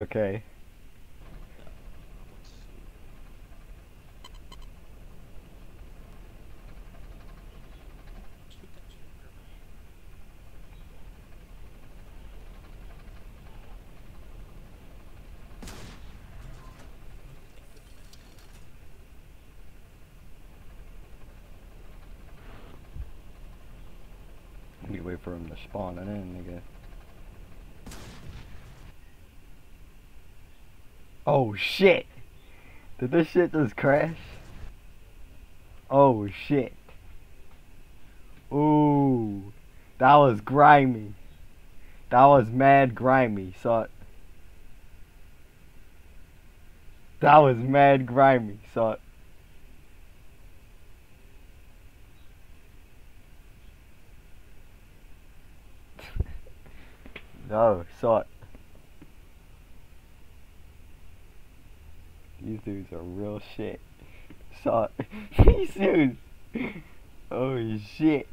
Okay. You wait for him to spawn and in, nigga. Oh shit! Did this shit just crash? Oh shit. Ooh. That was grimy. That was mad grimy, so That was mad grimy, so No, so These dudes are real shit. So these dudes. Oh shit.